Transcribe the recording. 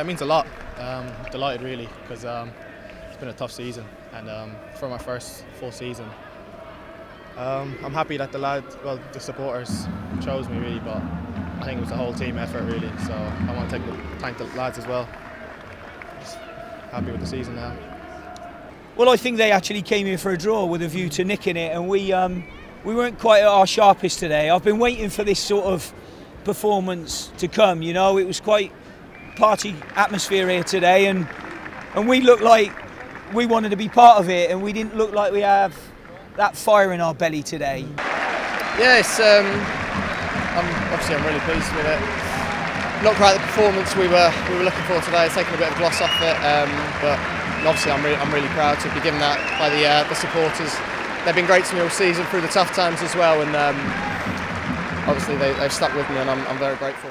it means a lot. Um, delighted really because um, it's been a tough season and um, for my first full season. Um, I'm happy that the lad, well, the supporters chose me really, but I think it was a whole team effort really. So I want to take the, thank the lads as well. Just happy with the season now. Well, I think they actually came here for a draw with a view to nicking it, and we um, we weren't quite at our sharpest today. I've been waiting for this sort of performance to come. You know, it was quite party atmosphere here today, and and we looked like we wanted to be part of it, and we didn't look like we have that fire in our belly today. Yes, um, I'm, obviously I'm really pleased with it. Not quite the performance we were we were looking for today. It's taken a bit of gloss off it, um, but obviously I'm really, I'm really proud to be given that by the uh, the supporters. They've been great to me all season through the tough times as well, and um, obviously they, they've stuck with me, and I'm, I'm very grateful.